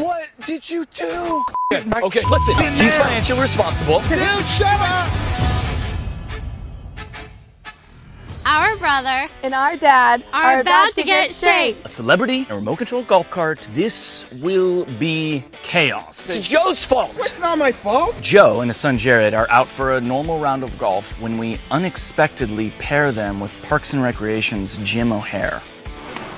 What did you do? Okay, listen, he's financially responsible. Dude, shut up! Our brother and our dad are, about, to get shanked. A celebrity, a remote control golf cart. This will be chaos. It's Joe's fault. It's not my fault. Joe and his son Jared are out for a normal round of golf when we unexpectedly pair them with Parks and Recreation's Jim O'Heir.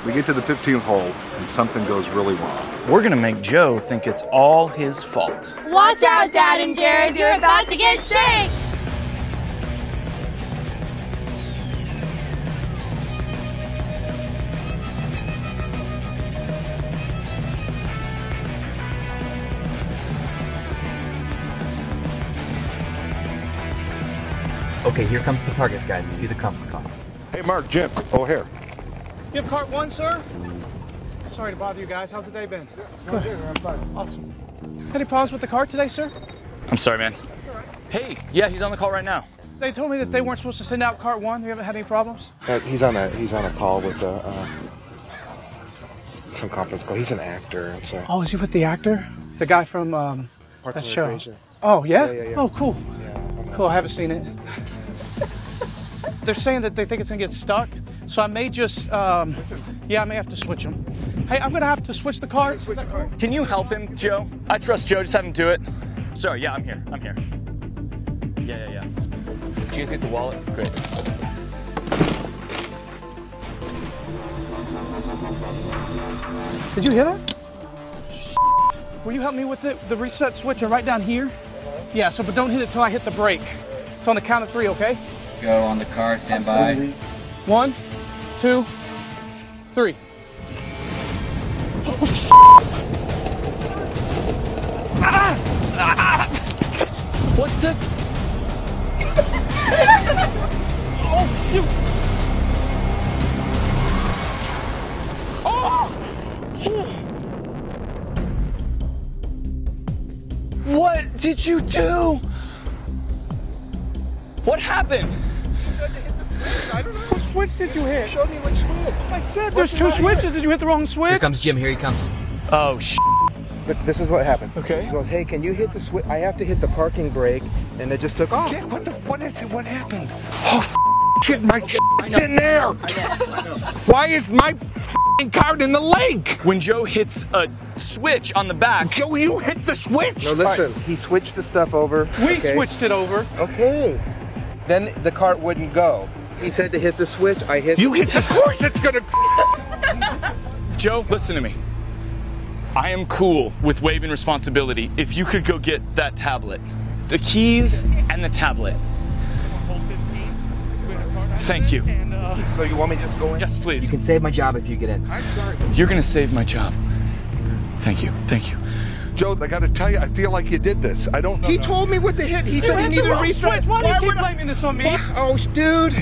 We get to the 15th hole and something goes really wrong. We're gonna make Joe think it's all his fault. Watch out, Dad and Jared. You're about to get shanked. Okay, here comes the target, guys. Do the compass call. Hey, Mark, Jim, O'Heir. You have cart one, sir? Sorry to bother you guys. How's the day been? Good. I'm fine. Awesome. Any problems with the cart today, sir? I'm sorry, man. That's all right. Hey, yeah, he's on the call right now. They told me that they weren't supposed to send out cart one. You haven't had any problems? Uh, he's on a he's on a call with uh, uh, some conference call. He's an actor. So. Oh, is he with the actor? The guy from um, Parks that and show? Recreation. Oh, yeah? Yeah, yeah, yeah. Oh, cool. Yeah, Cool. I haven't seen it. They're saying that they think it's gonna get stuck, so I may just, um, yeah, I may have to switch them. Hey, I'm gonna have to switch the cart. Can you help him, Joe? I trust Joe. Just have him do it. Sorry, yeah, I'm here. I'm here. Yeah, yeah, yeah. Did you guys get the wallet? Great. Did you hear that? Will you help me with the, the reset switcher right down here? Yeah, so but don't hit it till I hit the brake. It's on the count of three, okay? Go on the car, stand by. One, two, three. Oh, sh ah! Ah! What the? Oh shoot! Oh! What did you do? What happened? What switch did you hit? Show me which switch. I said there's two switches. Did you hit the wrong switch? Here comes Jim. Here he comes. Oh, sh. But this is what happened. Okay. He goes, hey, can you hit the switch? I have to hit the parking brake, and it just took off. Jack, what the? What is it? What happened? Oh, shit! My shit's in there. Why is my f***ing card in the lake? When Joe hits a switch on the back, Joe, you hit the switch. No, listen. He switched the stuff over. We okay? switched it over. Okay. Then the cart wouldn't go. He said to hit the switch. I hit. You hit. Of course, it's gonna. Joe, listen to me. I am cool with waiving responsibility if you could go get that tablet. The keys and the tablet. Thank you. So you want me to just go in? Yes, please. You can save my job if you get in. I'm sorry. You're gonna save my job. Thank you. Thank you. Joe, I gotta tell you, I feel like you did this. I don't. He told me what to hit. He said he needed a wrong reset. switch. Why do you keep would I- blaming this on me? What? Oh, dude.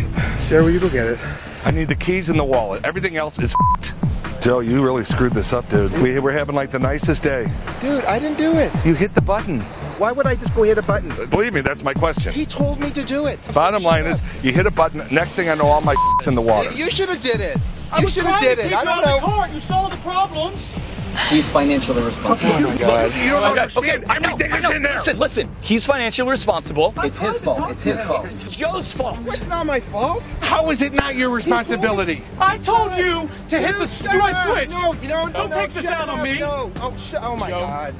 Sure, will you go get it? I need the keys and the wallet. Everything else is. f***ed. Joe, you really screwed this up, dude. We were having like the nicest day. Dude, I didn't do it. You hit the button. Why would I just go hit a button? Believe me, that's my question. He told me to do it. Bottom line is, you hit a button. Next thing I know, all my in the water. You should have did it. I You should have did it. I don't out of the know. cart. You saw the problems. He's financially responsible. Oh my god. You don't Okay, understand. okay, I know, Everything I is know. in there. Listen, listen. He's financially responsible. It's his fault. It's his fault. It's Joe's fault. It's not my fault. How is it not your responsibility? I told you to hit the Dude, s- shut switch. No, you don't. Don't no, take this shut out on me. No. Oh, sh- oh my Joe. god.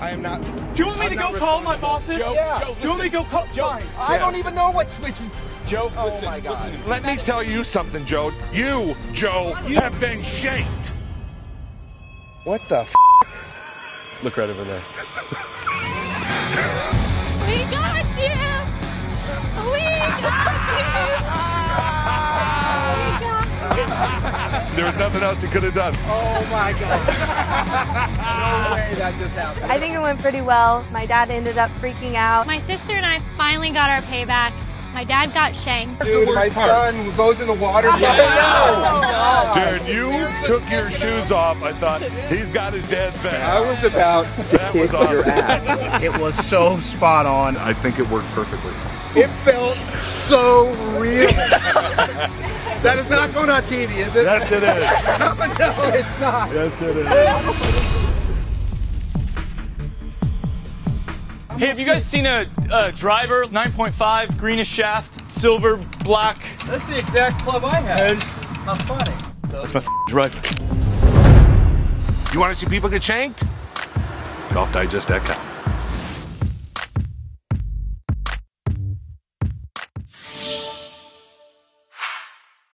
I am not. Do you want me I'm to go call my bosses? Joe, Yeah. Joe, Do you want me to go call? Fine. I don't even know what switches. Joe, Oh listen, my God. listen. Let me tell you something, Joe. You, Joe, you? have been shanked. What the? F- Look right over there. We got you. We got you. There was nothing else you could have done. oh my god. no way that just happened. I think it went pretty well. My dad ended up freaking out. My sister and I finally got our payback. My dad got shanked. Dude, my son goes in the water. Dude, you took your shoes off. I thought he's got his dad's back. I was about to That was awesome. your ass. It was so spot on. I think it worked perfectly. It felt so real. that is not going on TV, is it? Yes, it is. no, it's not. Yes, it is. Hey, have you guys seen a, a driver 9.5 greenish shaft, silver, black? That's the exact club I had. How funny. That's my f- driver. You want to see people get shanked? GolfDigest.com.